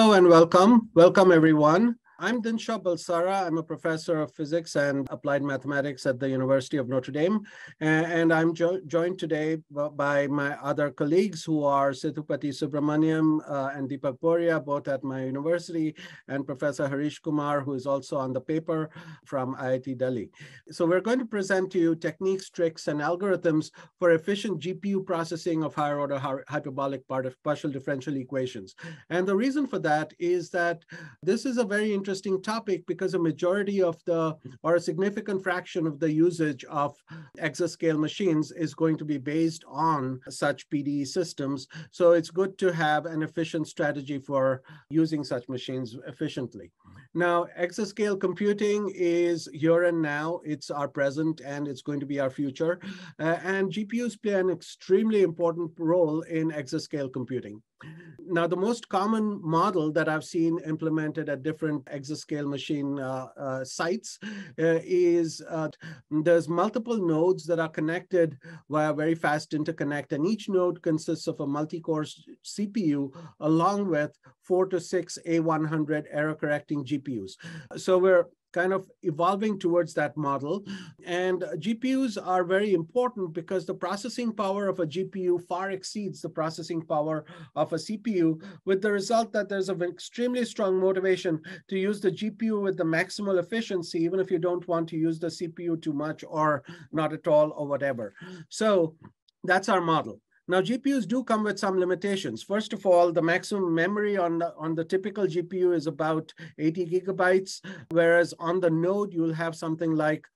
Hello and welcome. Welcome, everyone. I'm Dinshaw Balsara. I'm a professor of physics and applied mathematics at the University of Notre Dame. And I'm jo joined today by my other colleagues who are Sethupathy Subramanian uh, and Deepak Bhoriya, both at my university, and Professor Harish Kumar, who is also on the paper from IIT Delhi. So we're going to present to you techniques, tricks, and algorithms for efficient GPU processing of higher order hyperbolic partial differential equations. And the reason for that is that this is a very interesting interesting topic because a majority of the, or a significant fraction of the usage of exascale machines is going to be based on such PDE systems. So it's good to have an efficient strategy for using such machines efficiently. Now, exascale computing is here and now. It's our present and it's going to be our future. Uh, and GPUs play an extremely important role in exascale computing. Now, the most common model that I've seen implemented at different exascale machine uh, uh, sites uh, is uh, there's multiple nodes that are connected via very fast interconnect, and each node consists of a multi-core CPU along with four to six A100 error correcting GPUs. So we're kind of evolving towards that model. And GPUs are very important because the processing power of a GPU far exceeds the processing power of a CPU, with the result that there's an extremely strong motivation to use the GPU with the maximal efficiency, even if you don't want to use the CPU too much or not at all or whatever. So that's our model. Now, GPUs do come with some limitations. First of all, the maximum memory on the, on the typical GPU is about 80 gigabytes, whereas on the node, you'll have something like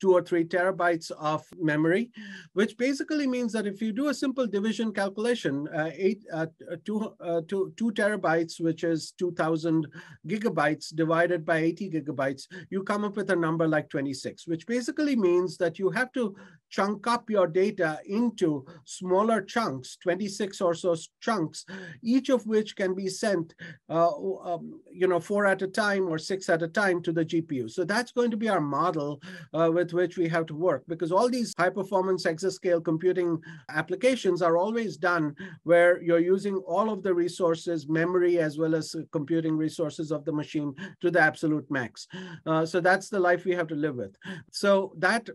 two or three terabytes of memory, which basically means that if you do a simple division calculation, uh, eight, uh, two, uh, two, two terabytes, which is 2000 gigabytes divided by 80 gigabytes, you come up with a number like 26, which basically means that you have to chunk up your data into smaller chunks, 26 or so chunks, each of which can be sent, uh, um, you know, four at a time or six at a time to the GPU. So that's going to be our model uh, with which we have to work because all these high performance exascale computing applications are always done where you're using all of the resources, memory, as well as computing resources of the machine to the absolute max. Uh, so that's the life we have to live with. So that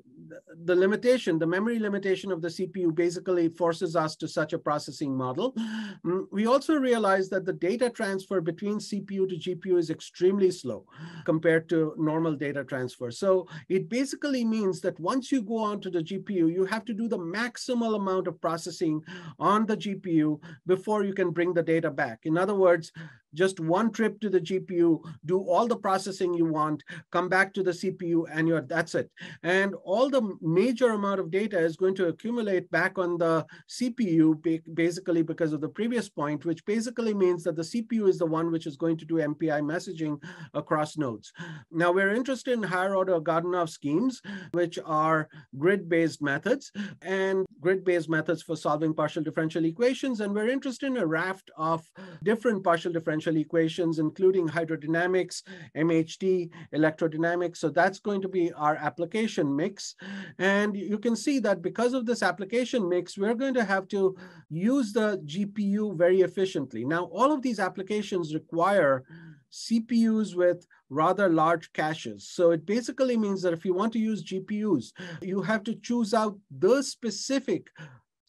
the limitation limitation, the memory limitation of the CPU basically forces us to such a processing model. Mm, we also realize that the data transfer between CPU to GPU is extremely slow compared to normal data transfer. So it basically means that once you go onto the GPU, you have to do the maximal amount of processing on the GPU before you can bring the data back. In other words, just one trip to the GPU, do all the processing you want, come back to the CPU, and you're that's it. And all the major amount of data is going to accumulate back on the CPU, basically because of the previous point, which basically means that the CPU is the one which is going to do MPI messaging across nodes. Now we're interested in higher order Godunov schemes, which are grid-based methods and grid-based methods for solving partial differential equations. And we're interested in a raft of different partial differential differential equations, including hydrodynamics, MHD, electrodynamics. So that's going to be our application mix. And you can see that because of this application mix, we're going to have to use the GPU very efficiently. Now, all of these applications require CPUs with rather large caches. So it basically means that if you want to use GPUs, you have to choose out the specific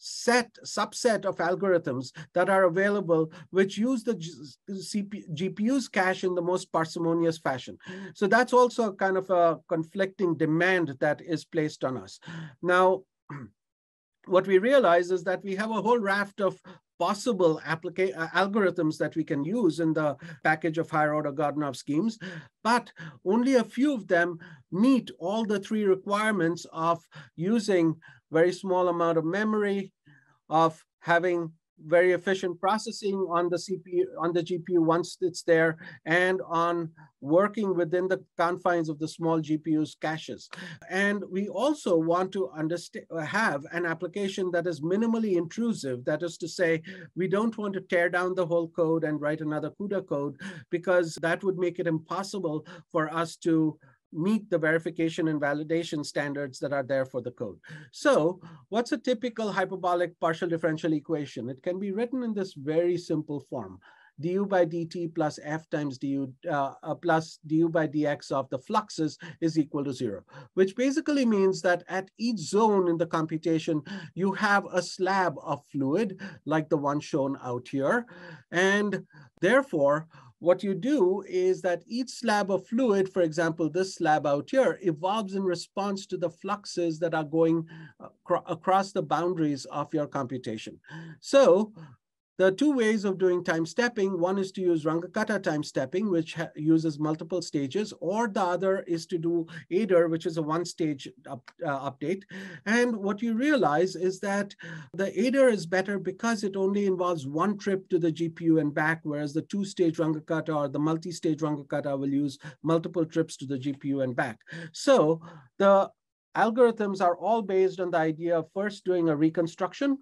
set subset of algorithms that are available which use the GPU's cache in the most parsimonious fashion. So that's also kind of a conflicting demand that is placed on us. Now, what we realize is that we have a whole raft of possible uh, algorithms that we can use in the package of higher order Godunov schemes, but only a few of them meet all the three requirements of using very small amount of memory, of having very efficient processing on the CPU, on the GPU once it's there, and on working within the confines of the small GPU's caches. And we also want to understand, have an application that is minimally intrusive. That is to say, we don't want to tear down the whole code and write another CUDA code because that would make it impossible for us to meet the verification and validation standards that are there for the code. So what's a typical hyperbolic partial differential equation? It can be written in this very simple form. du by dt plus f times du uh, uh, plus du by dx of the fluxes is equal to zero, which basically means that at each zone in the computation, you have a slab of fluid like the one shown out here. And therefore, what you do is that each slab of fluid, for example, this slab out here, evolves in response to the fluxes that are going across the boundaries of your computation. So there are two ways of doing time stepping. One is to use Runge-Kutta time stepping, which uses multiple stages, or the other is to do ADER, which is a one stage up, uh, update. And what you realize is that the ADER is better because it only involves one trip to the GPU and back, whereas the two stage Runge-Kutta or the multi stage Runge-Kutta will use multiple trips to the GPU and back. So the algorithms are all based on the idea of first doing a reconstruction,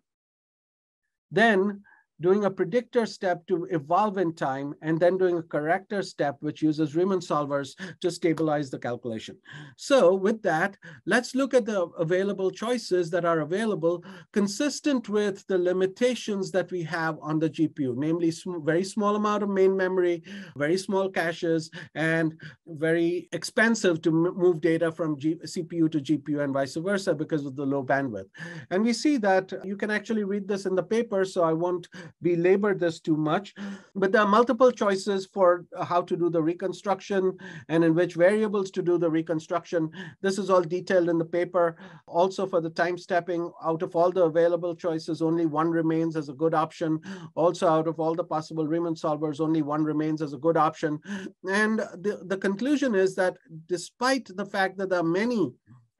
then doing a predictor step to evolve in time, and then doing a corrector step, which uses Riemann solvers to stabilize the calculation. So with that, let's look at the available choices that are available consistent with the limitations that we have on the GPU, namely sm very small amount of main memory, very small caches, and very expensive to move data from G CPU to GPU and vice versa because of the low bandwidth. And we see that uh, you can actually read this in the paper, so I won't belabor this too much, but there are multiple choices for how to do the reconstruction and in which variables to do the reconstruction. This is all detailed in the paper. Also for the time stepping, out of all the available choices, only one remains as a good option. Also out of all the possible Riemann solvers, only one remains as a good option. And the, the conclusion is that despite the fact that there are many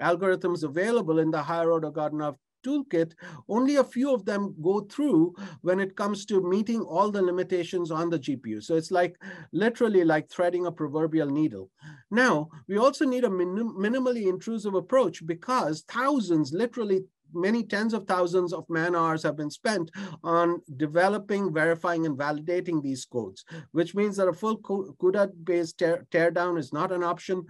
algorithms available in the higher order Godunov toolkit, only a few of them go through when it comes to meeting all the limitations on the GPU. So it's like literally like threading a proverbial needle. Now, we also need a minim minimally intrusive approach because thousands, literally many tens of thousands of man hours have been spent on developing, verifying, and validating these codes, which means that a full CUDA-based tear teardown is not an option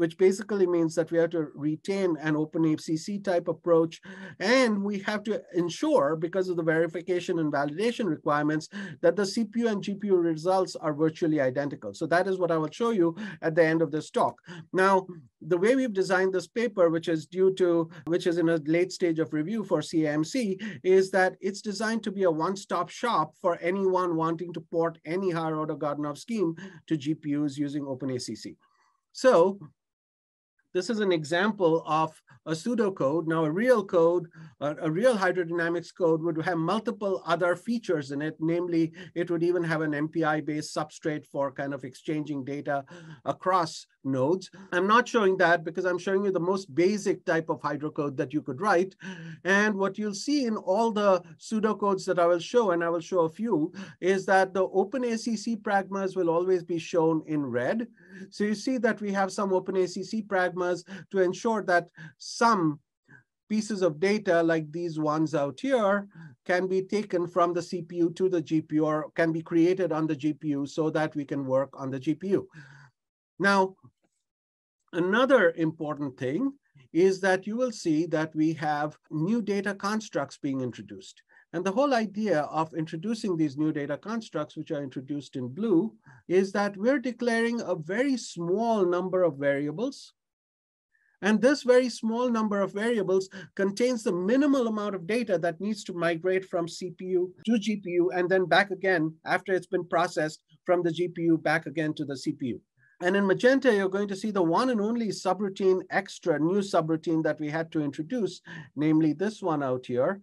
which basically means that we have to retain an open OpenACC type approach. And we have to ensure, because of the verification and validation requirements, that the CPU and GPU results are virtually identical. So that is what I will show you at the end of this talk. Now, the way we've designed this paper, which is due to, which is in a late stage of review for CAMC, is that it's designed to be a one-stop shop for anyone wanting to port any higher order Godunov scheme to GPUs using OpenACC. So this is an example of a pseudocode. Now, a real code, uh, a real hydrodynamics code would have multiple other features in it. Namely, it would even have an MPI-based substrate for kind of exchanging data across nodes. I'm not showing that because I'm showing you the most basic type of hydrocode that you could write. And what you'll see in all the pseudocodes that I will show, and I will show a few, is that the OpenACC pragmas will always be shown in red. So you see that we have some OpenACC pragmas to ensure that some pieces of data like these ones out here can be taken from the CPU to the GPU or can be created on the GPU so that we can work on the GPU. Now, another important thing is that you will see that we have new data constructs being introduced. And the whole idea of introducing these new data constructs, which are introduced in blue, is that we're declaring a very small number of variables. And this very small number of variables contains the minimal amount of data that needs to migrate from CPU to GPU and then back again after it's been processed from the GPU back again to the CPU. And in Magenta, you're going to see the one and only subroutine extra new subroutine that we had to introduce, namely this one out here,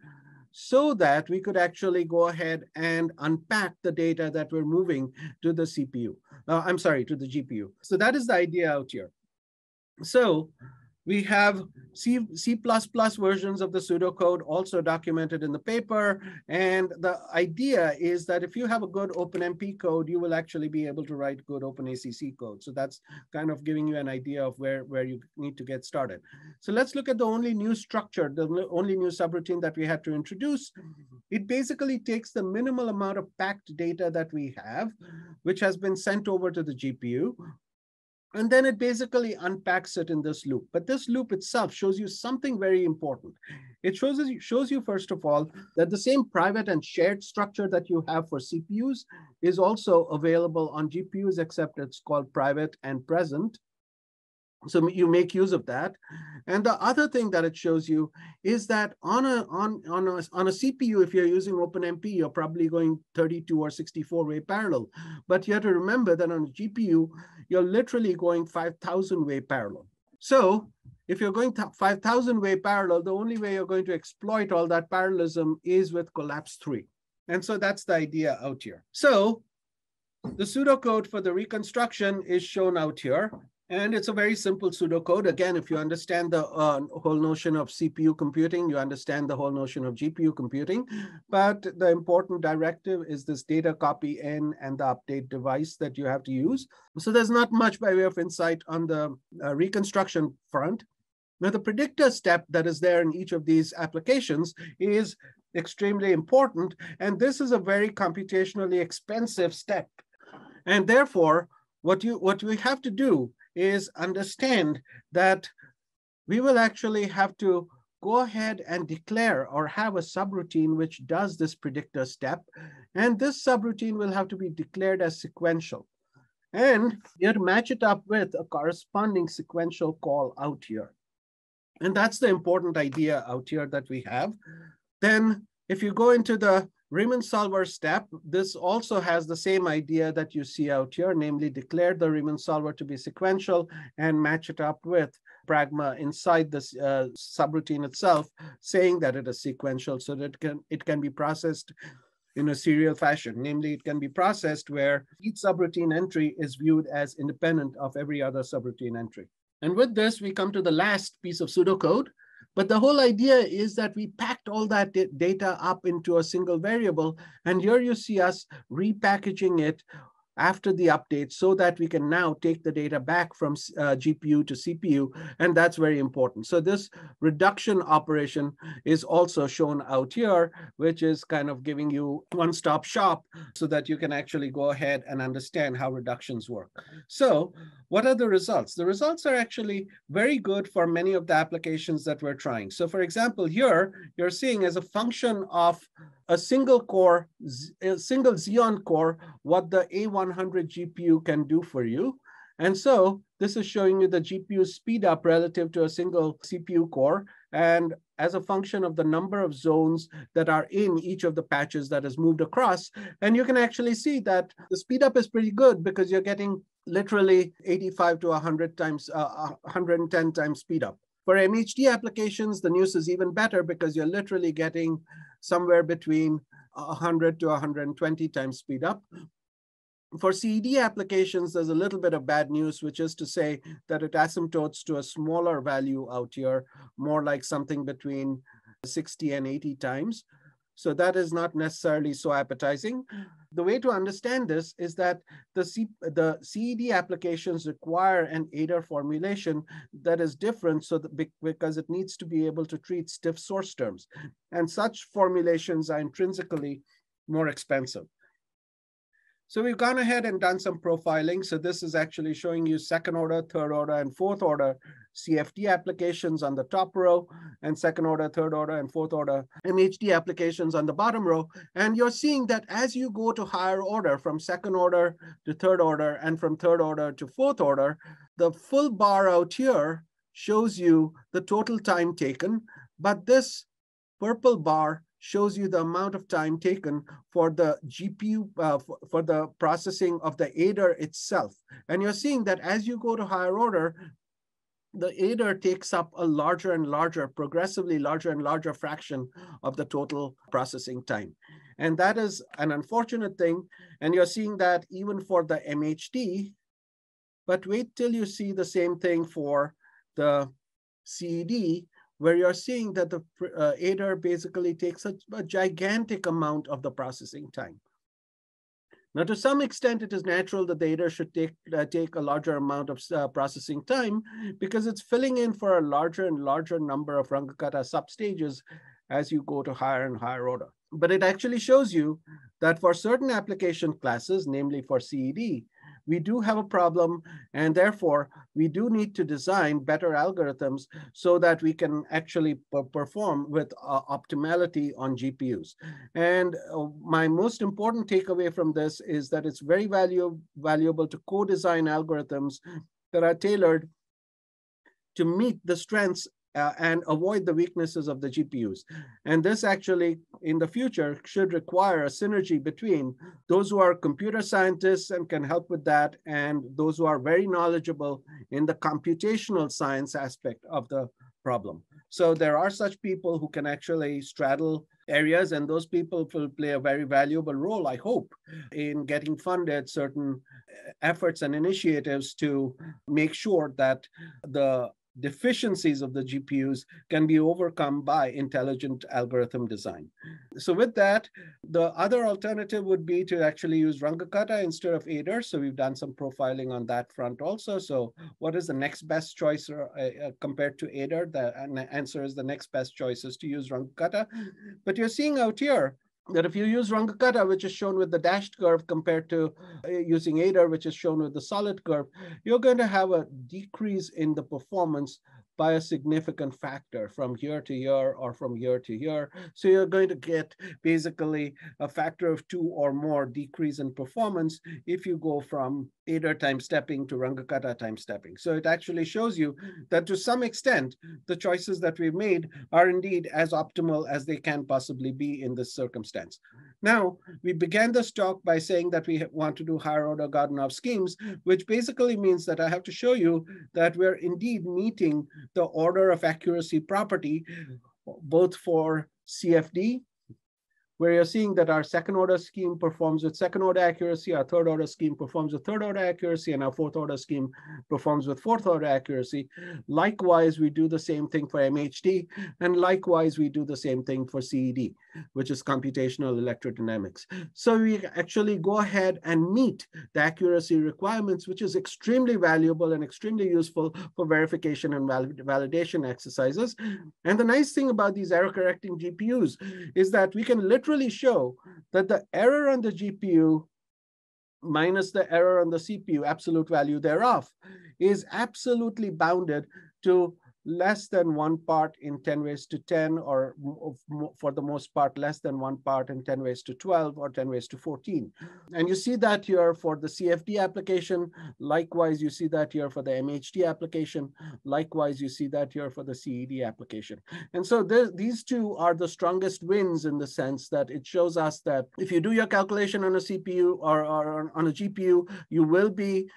so that we could actually go ahead and unpack the data that we're moving to the CPU. Uh, I'm sorry, to the GPU. So that is the idea out here. So we have C, C++ versions of the pseudocode also documented in the paper. And the idea is that if you have a good OpenMP code, you will actually be able to write good OpenACC code. So that's kind of giving you an idea of where, where you need to get started. So let's look at the only new structure, the only new subroutine that we had to introduce. It basically takes the minimal amount of packed data that we have, which has been sent over to the GPU, And then it basically unpacks it in this loop. But this loop itself shows you something very important. It shows you, shows you, first of all, that the same private and shared structure that you have for CPUs is also available on GPUs, except it's called private and present. So you make use of that. And the other thing that it shows you is that on a, on, on, a, on a CPU, if you're using OpenMP, you're probably going 32 or 64 way parallel. But you have to remember that on a GPU, you're literally going 5,000 way parallel. So if you're going 5,000 way parallel, the only way you're going to exploit all that parallelism is with collapse three. And so that's the idea out here. So the pseudocode for the reconstruction is shown out here. And it's a very simple pseudocode. Again, if you understand the uh, whole notion of CPU computing, you understand the whole notion of GPU computing. But the important directive is this data copy in and the update device that you have to use. So there's not much by way of insight on the uh, reconstruction front. Now, the predictor step that is there in each of these applications is extremely important. And this is a very computationally expensive step. And therefore, what you what we have to do is understand that we will actually have to go ahead and declare or have a subroutine which does this predictor step. And this subroutine will have to be declared as sequential. And you match it up with a corresponding sequential call out here. And that's the important idea out here that we have. Then if you go into the Riemann solver step, this also has the same idea that you see out here, namely declare the Riemann solver to be sequential and match it up with pragma inside this uh, subroutine itself, saying that it is sequential so that it can, it can be processed in a serial fashion. Namely, it can be processed where each subroutine entry is viewed as independent of every other subroutine entry. And with this, we come to the last piece of pseudocode, but the whole idea is that we packed all that data up into a single variable. And here you see us repackaging it after the update so that we can now take the data back from uh, GPU to CPU, and that's very important. So this reduction operation is also shown out here, which is kind of giving you one-stop shop so that you can actually go ahead and understand how reductions work. So what are the results? The results are actually very good for many of the applications that we're trying. So for example, here, you're seeing as a function of a single core, a single Xeon core, what the A100 GPU can do for you. And so this is showing you the GPU speed up relative to a single CPU core. And as a function of the number of zones that are in each of the patches that is moved across. And you can actually see that the speed up is pretty good because you're getting literally 85 to 100 times, uh, 110 times speed up. For MHD applications, the news is even better because you're literally getting somewhere between 100 to 120 times speed up. For CED applications, there's a little bit of bad news, which is to say that it asymptotes to a smaller value out here, more like something between 60 and 80 times. So that is not necessarily so appetizing. The way to understand this is that the, C, the CED applications require an ADER formulation that is different so that because it needs to be able to treat stiff source terms. And such formulations are intrinsically more expensive. So we've gone ahead and done some profiling. So this is actually showing you second order, third order, and fourth order CFD applications on the top row, and second order, third order, and fourth order MHD applications on the bottom row. And you're seeing that as you go to higher order, from second order to third order, and from third order to fourth order, the full bar out here shows you the total time taken, but this purple bar shows you the amount of time taken for the GPU, uh, for, for, the processing of the ADER itself. And you're seeing that as you go to higher order, the ADER takes up a larger and larger, progressively larger and larger fraction of the total processing time. And that is an unfortunate thing. And you're seeing that even for the MHD, but wait till you see the same thing for the CED, where you're seeing that the uh, ADER basically takes a, a, gigantic amount of the processing time. Now, to some extent, it is natural that the ADER should take, uh, take a larger amount of uh, processing time because it's filling in for a larger and larger number of Runge-Kutta substages as you go to higher and higher order. But it actually shows you that for certain application classes, namely for CED, we do have a problem, and therefore we do need to design better algorithms so that we can actually perform with uh, optimality on GPUs. And uh, my most important takeaway from this is that it's very value, valuable to co-design algorithms that are tailored to meet the strengths uh, and avoid the weaknesses of the GPUs. And this actually, in the future, should require a synergy between those who are computer scientists and can help with that, and those who are very knowledgeable in the computational science aspect of the problem. So there are such people who can actually straddle areas, and those people will play a very valuable role, I hope, in getting funded certain uh, efforts and initiatives to make sure that the deficiencies of the GPUs can be overcome by intelligent algorithm design. So with that, the other alternative would be to actually use Runge-Kutta instead of ADER. So we've done some profiling on that front also. So what is the next best choice uh, uh, compared to ADER? The answer is the next best choice is to use Runge-Kutta. But you're seeing out here that if you use Runge-Kutta, which is shown with the dashed curve compared to uh, using ADER, which is shown with the solid curve, you're going to have a decrease in the performance by a significant factor from year to year or from year to year. So you're going to get basically a factor of two or more decrease in performance if you go from ADER time stepping to Runge-Kutta time stepping. So it actually shows you that to some extent, the choices that we've made are indeed as optimal as they can possibly be in this circumstance. Now, we began this talk by saying that we want to do higher order Godunov schemes, which basically means that I have to show you that we're indeed meeting the order of accuracy property, both for CFD where you're seeing that our second order scheme performs with second order accuracy, our third order scheme performs with third order accuracy, and our fourth order scheme performs with fourth order accuracy. Likewise, we do the same thing for MHD, and likewise, we do the same thing for CED, which is computational electrodynamics. So we actually go ahead and meet the accuracy requirements, which is extremely valuable and extremely useful for verification and validation exercises. And the nice thing about these error correcting GPUs is that we can literally literally show that the error on the GPU minus the error on the CPU, absolute value thereof, is absolutely bounded to less than one part in 10 raised to 10, or for the most part, less than one part in 10 raised to 12 or 10 raised to 14. And you see that here for the CFD application. Likewise, you see that here for the MHD application. Likewise, you see that here for the CED application. And so these two are the strongest wins in the sense that it shows us that if you do your calculation on a CPU or, or on a GPU, you will be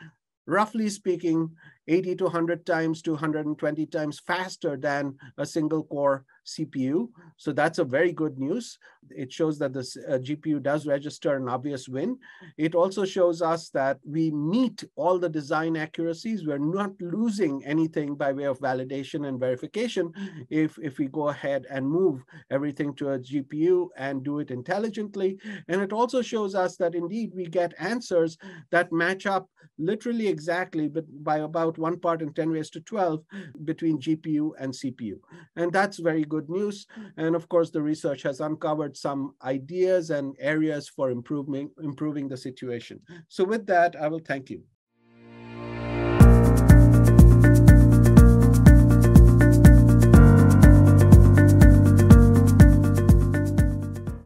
roughly speaking, 80 to 100 times to 120 times faster than a single core CPU. So that's a very good news. It shows that the uh, GPU does register an obvious win. It also shows us that we meet all the design accuracies. We're not losing anything by way of validation and verification if, if we go ahead and move everything to a GPU and do it intelligently. And it also shows us that indeed we get answers that match up literally exactly but by about one part in 10 raised to 12 between GPU and CPU. And that's very good news. And of course, the research has uncovered some ideas and areas for improving, improving the situation. So with that, I will thank you.